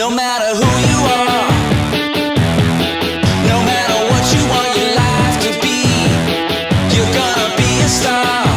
No matter who you are. No matter what you want your life to be, you're gonna be a star.